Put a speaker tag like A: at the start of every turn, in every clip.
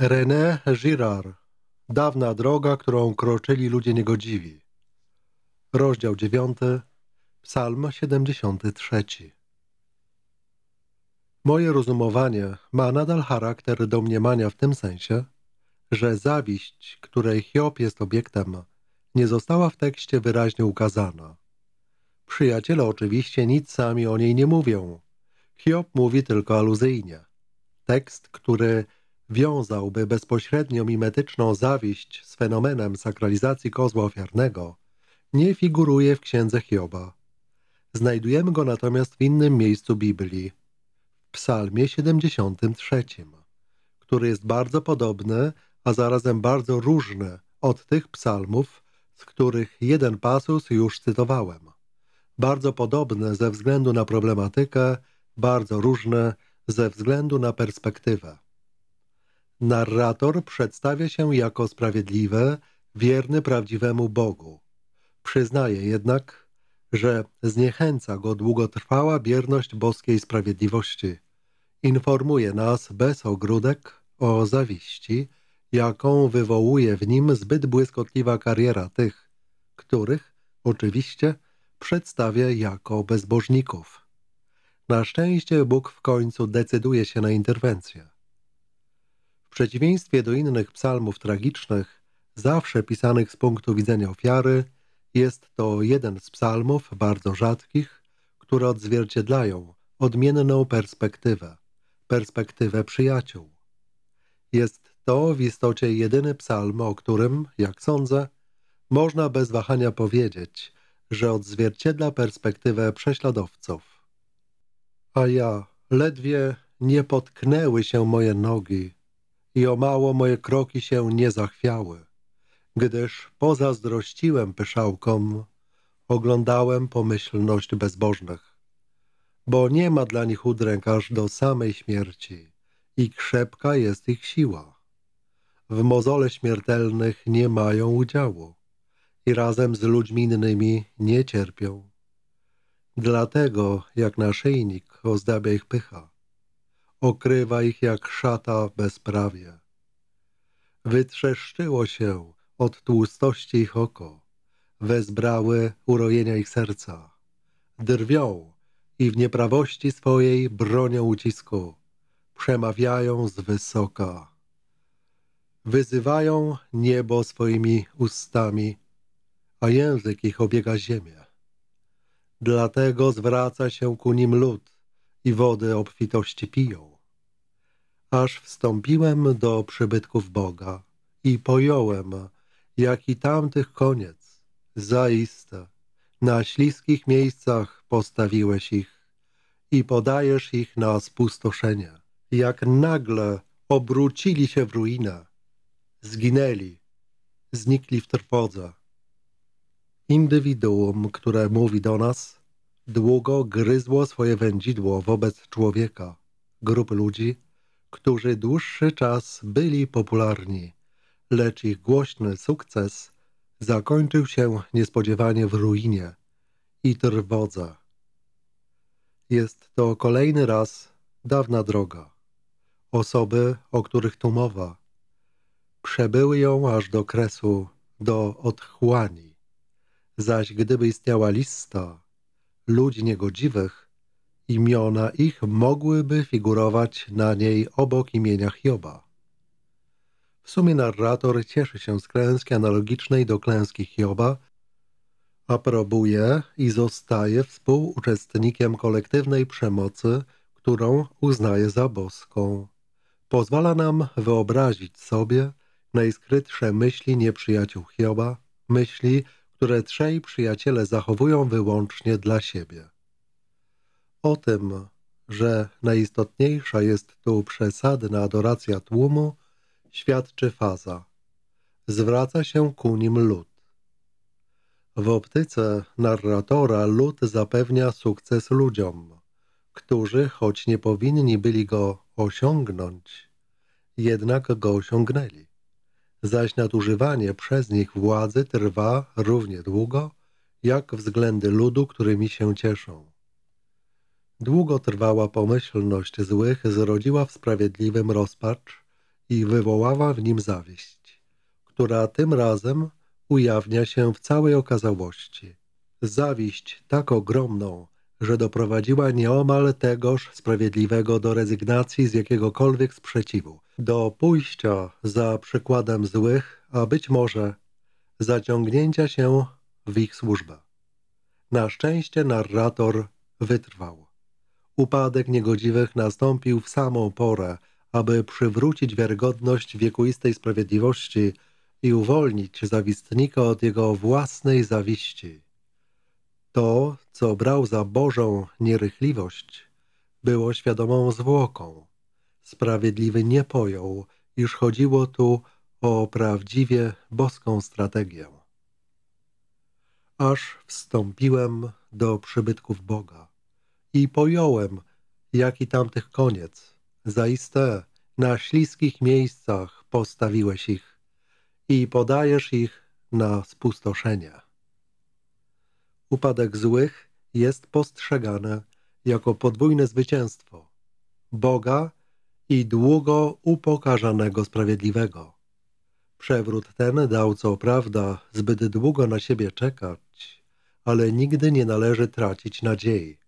A: René Girard Dawna droga, którą kroczyli ludzie niegodziwi. Rozdział 9, Psalm 73. Moje rozumowanie ma nadal charakter domniemania w tym sensie, że zawiść, której Hiob jest obiektem, nie została w tekście wyraźnie ukazana. Przyjaciele oczywiście nic sami o niej nie mówią. Hiob mówi tylko aluzyjnie. Tekst, który wiązałby bezpośrednio mimetyczną zawiść z fenomenem sakralizacji kozła ofiarnego, nie figuruje w księdze Hioba. Znajdujemy go natomiast w innym miejscu Biblii, w psalmie 73, który jest bardzo podobny, a zarazem bardzo różny od tych psalmów, z których jeden pasus już cytowałem. Bardzo podobny ze względu na problematykę, bardzo różny ze względu na perspektywę. Narrator przedstawia się jako sprawiedliwy, wierny prawdziwemu Bogu. Przyznaje jednak, że zniechęca go długotrwała bierność boskiej sprawiedliwości. Informuje nas bez ogródek o zawiści, jaką wywołuje w nim zbyt błyskotliwa kariera tych, których, oczywiście, przedstawia jako bezbożników. Na szczęście Bóg w końcu decyduje się na interwencję. Przeciwieństwie do innych psalmów tragicznych, zawsze pisanych z punktu widzenia ofiary, jest to jeden z psalmów bardzo rzadkich, które odzwierciedlają odmienną perspektywę, perspektywę przyjaciół. Jest to w istocie jedyny psalm, o którym, jak sądzę, można bez wahania powiedzieć, że odzwierciedla perspektywę prześladowców. A ja, ledwie nie potknęły się moje nogi, i o mało moje kroki się nie zachwiały, gdyż pozazdrościłem pyszałkom, oglądałem pomyślność bezbożnych, bo nie ma dla nich udręk aż do samej śmierci i krzepka jest ich siła. W mozole śmiertelnych nie mają udziału i razem z ludźmi innymi nie cierpią. Dlatego, jak naszyjnik, ozdabia ich pycha okrywa ich jak szata bezprawie. Wytrzeszczyło się od tłustości ich oko, wezbrały urojenia ich serca. Drwią i w nieprawości swojej bronią ucisku, przemawiają z wysoka. Wyzywają niebo swoimi ustami, a język ich obiega ziemię. Dlatego zwraca się ku nim lud, i wody obfitości piją. Aż wstąpiłem do przybytków Boga i pojąłem, jak i tamtych koniec, zaiste, na śliskich miejscach postawiłeś ich i podajesz ich na spustoszenie. Jak nagle obrócili się w ruinę, zginęli, znikli w trwodze. Indywiduum, które mówi do nas, długo gryzło swoje wędzidło wobec człowieka, grup ludzi, którzy dłuższy czas byli popularni, lecz ich głośny sukces zakończył się niespodziewanie w ruinie i trwodze. Jest to kolejny raz dawna droga. Osoby, o których tu mowa, przebyły ją aż do kresu, do otchłani. Zaś gdyby istniała lista, ludzi niegodziwych, imiona ich mogłyby figurować na niej obok imienia Hioba. W sumie narrator cieszy się z klęski analogicznej do klęski Hioba, aprobuje i zostaje współuczestnikiem kolektywnej przemocy, którą uznaje za boską. Pozwala nam wyobrazić sobie najskrytsze myśli nieprzyjaciół Hioba, myśli, które trzej przyjaciele zachowują wyłącznie dla siebie. O tym, że najistotniejsza jest tu przesadna adoracja tłumu, świadczy faza. Zwraca się ku nim lud. W optyce narratora lud zapewnia sukces ludziom, którzy, choć nie powinni byli go osiągnąć, jednak go osiągnęli zaś nadużywanie przez nich władzy trwa równie długo, jak względy ludu, którymi się cieszą. Długo trwała pomyślność złych zrodziła w sprawiedliwym rozpacz i wywołała w nim zawiść, która tym razem ujawnia się w całej okazałości. Zawiść tak ogromną, że doprowadziła nieomal tegoż sprawiedliwego do rezygnacji z jakiegokolwiek sprzeciwu, do pójścia za przykładem złych, a być może zaciągnięcia się w ich służbę. Na szczęście narrator wytrwał. Upadek niegodziwych nastąpił w samą porę, aby przywrócić wiarygodność wiekuistej sprawiedliwości i uwolnić zawistnika od jego własnej zawiści. To, co brał za Bożą nierychliwość, było świadomą zwłoką. Sprawiedliwy nie pojął, iż chodziło tu o prawdziwie boską strategię. Aż wstąpiłem do przybytków Boga i pojąłem, jaki tamtych koniec. Zaiste na śliskich miejscach postawiłeś ich i podajesz ich na spustoszenie. Upadek złych jest postrzegany jako podwójne zwycięstwo Boga i długo upokarzanego sprawiedliwego. Przewrót ten dał co prawda zbyt długo na siebie czekać, ale nigdy nie należy tracić nadziei.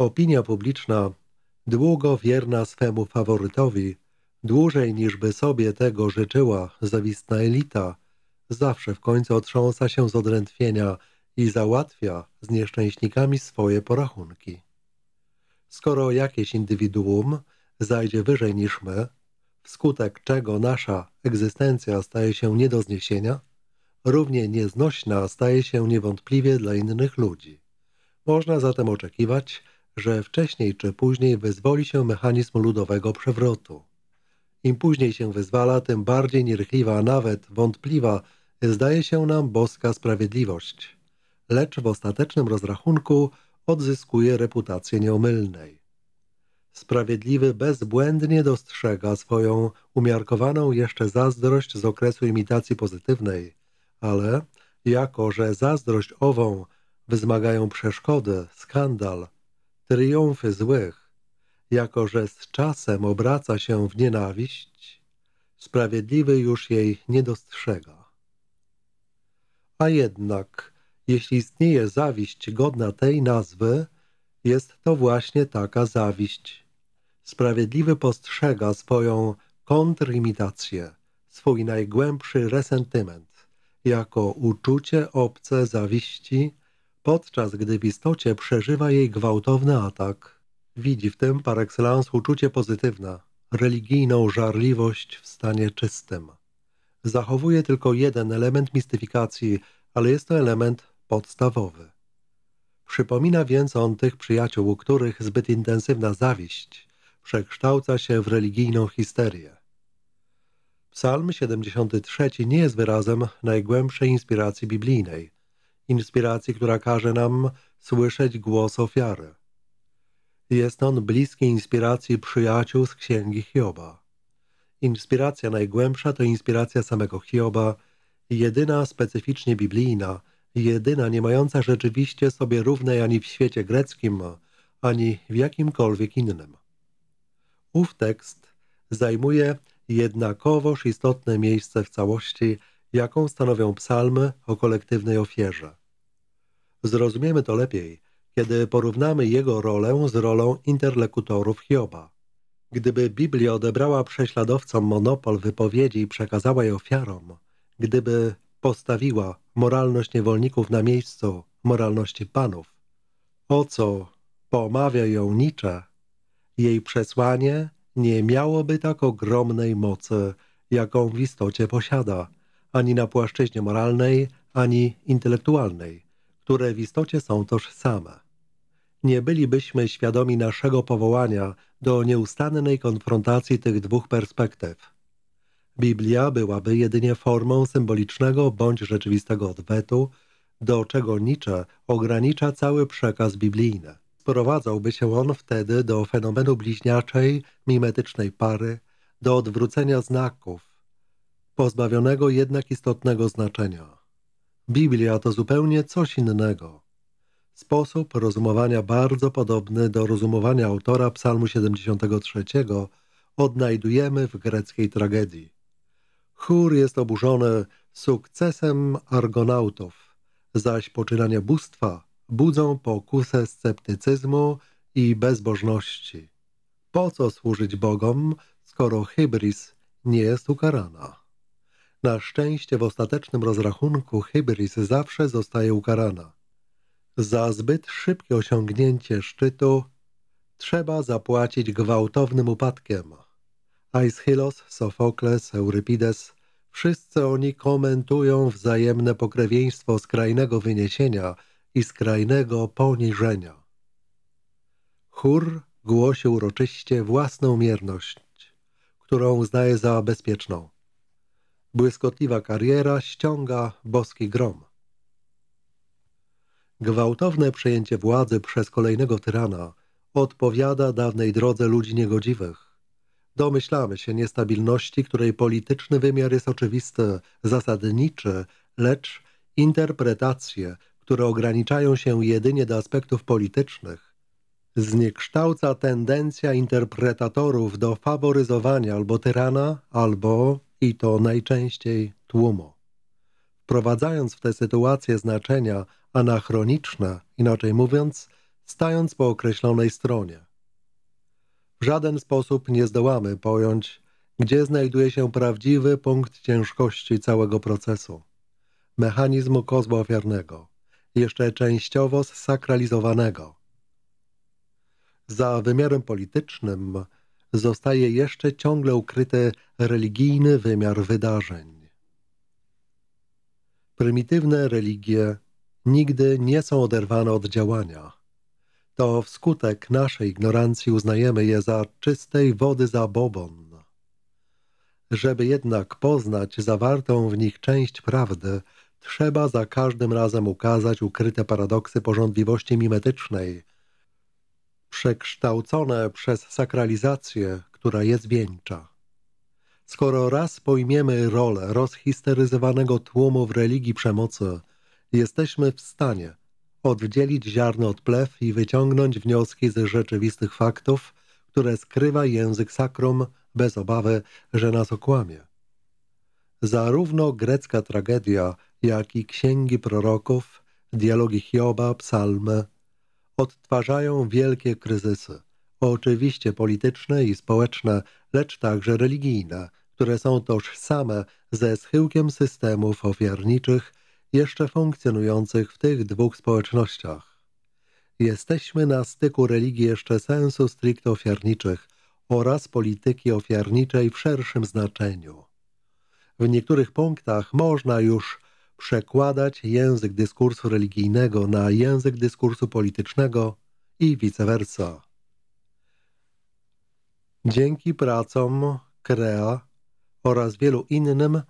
A: Opinia publiczna, długo wierna swemu faworytowi, dłużej niż by sobie tego życzyła zawistna elita, zawsze w końcu otrząsa się z odrętwienia i załatwia z nieszczęśnikami swoje porachunki. Skoro jakieś indywiduum zajdzie wyżej niż my, wskutek czego nasza egzystencja staje się nie do zniesienia, równie nieznośna staje się niewątpliwie dla innych ludzi. Można zatem oczekiwać, że wcześniej czy później wyzwoli się mechanizm ludowego przewrotu. Im później się wyzwala, tym bardziej nierychliwa, a nawet wątpliwa zdaje się nam boska sprawiedliwość, lecz w ostatecznym rozrachunku odzyskuje reputację nieomylnej. Sprawiedliwy bezbłędnie dostrzega swoją umiarkowaną jeszcze zazdrość z okresu imitacji pozytywnej, ale jako, że zazdrość ową wzmagają przeszkody, skandal, triumfy złych, jako, że z czasem obraca się w nienawiść, sprawiedliwy już jej nie dostrzega. A jednak, jeśli istnieje zawiść godna tej nazwy, jest to właśnie taka zawiść. Sprawiedliwy postrzega swoją kontrimitację, swój najgłębszy resentyment, jako uczucie obce zawiści, podczas gdy w istocie przeżywa jej gwałtowny atak. Widzi w tym par excellence uczucie pozytywne, religijną żarliwość w stanie czystym. Zachowuje tylko jeden element mistyfikacji, ale jest to element podstawowy. Przypomina więc on tych przyjaciół, u których zbyt intensywna zawiść przekształca się w religijną histerię. Psalm 73 nie jest wyrazem najgłębszej inspiracji biblijnej, inspiracji, która każe nam słyszeć głos ofiary. Jest on bliski inspiracji przyjaciół z księgi Hioba. Inspiracja najgłębsza to inspiracja samego Hioba, jedyna specyficznie biblijna, jedyna nie mająca rzeczywiście sobie równej ani w świecie greckim, ani w jakimkolwiek innym. Ów tekst zajmuje jednakowoż istotne miejsce w całości, jaką stanowią psalmy o kolektywnej ofierze. Zrozumiemy to lepiej, kiedy porównamy jego rolę z rolą interlokutorów Hioba. Gdyby Biblia odebrała prześladowcom monopol wypowiedzi i przekazała je ofiarom, gdyby postawiła moralność niewolników na miejscu moralności panów, o co pomawia ją Nietzsche, jej przesłanie nie miałoby tak ogromnej mocy, jaką w istocie posiada, ani na płaszczyźnie moralnej, ani intelektualnej, które w istocie są tożsame. Nie bylibyśmy świadomi naszego powołania do nieustannej konfrontacji tych dwóch perspektyw. Biblia byłaby jedynie formą symbolicznego bądź rzeczywistego odwetu, do czego Nietzsche ogranicza cały przekaz biblijny. Sprowadzałby się on wtedy do fenomenu bliźniaczej, mimetycznej pary, do odwrócenia znaków, pozbawionego jednak istotnego znaczenia. Biblia to zupełnie coś innego. Sposób rozumowania bardzo podobny do rozumowania autora psalmu 73 odnajdujemy w greckiej tragedii. Chór jest oburzony sukcesem argonautów, zaś poczynania bóstwa budzą pokusę sceptycyzmu i bezbożności. Po co służyć Bogom, skoro hybris nie jest ukarana? Na szczęście w ostatecznym rozrachunku hybris zawsze zostaje ukarana. Za zbyt szybkie osiągnięcie szczytu trzeba zapłacić gwałtownym upadkiem. Aeschylos, Sofokles, Eurypides, wszyscy oni komentują wzajemne pokrewieństwo skrajnego wyniesienia i skrajnego poniżenia. Chór głosi uroczyście własną mierność, którą uznaje za bezpieczną. Błyskotliwa kariera ściąga boski grom. Gwałtowne przejęcie władzy przez kolejnego tyrana odpowiada dawnej drodze ludzi niegodziwych. Domyślamy się niestabilności, której polityczny wymiar jest oczywisty, zasadniczy, lecz interpretacje, które ograniczają się jedynie do aspektów politycznych, zniekształca tendencja interpretatorów do faworyzowania albo tyrana, albo, i to najczęściej, tłumu. Wprowadzając w tę sytuację znaczenia anachroniczne, inaczej mówiąc, stając po określonej stronie. W żaden sposób nie zdołamy pojąć, gdzie znajduje się prawdziwy punkt ciężkości całego procesu. Mechanizmu kozła ofiarnego, jeszcze częściowo zsakralizowanego. Za wymiarem politycznym zostaje jeszcze ciągle ukryty religijny wymiar wydarzeń. Prymitywne religie nigdy nie są oderwane od działania. To wskutek naszej ignorancji uznajemy je za czystej wody zabobon. Żeby jednak poznać zawartą w nich część prawdy, trzeba za każdym razem ukazać ukryte paradoksy porządliwości mimetycznej, przekształcone przez sakralizację, która je zwieńcza. Skoro raz pojmiemy rolę rozhisteryzowanego tłumu w religii przemocy, jesteśmy w stanie oddzielić ziarno od plew i wyciągnąć wnioski z rzeczywistych faktów, które skrywa język sakrum bez obawy, że nas okłamie. Zarówno grecka tragedia, jak i księgi proroków, dialogi Hioba, psalmy odtwarzają wielkie kryzysy, oczywiście polityczne i społeczne, lecz także religijne, które są tożsame ze schyłkiem systemów ofiarniczych jeszcze funkcjonujących w tych dwóch społecznościach. Jesteśmy na styku religii jeszcze sensu stricte ofiarniczych oraz polityki ofiarniczej w szerszym znaczeniu. W niektórych punktach można już przekładać język dyskursu religijnego na język dyskursu politycznego i vice versa. Dzięki pracom Krea oraz wielu innym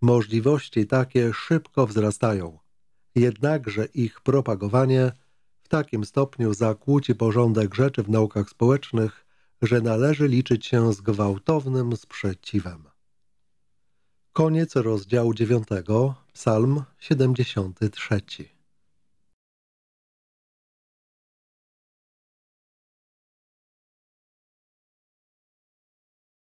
A: możliwości takie szybko wzrastają, jednakże ich propagowanie w takim stopniu zakłóci porządek rzeczy w naukach społecznych, że należy liczyć się z gwałtownym sprzeciwem. Koniec rozdziału dziewiątego, psalm 73.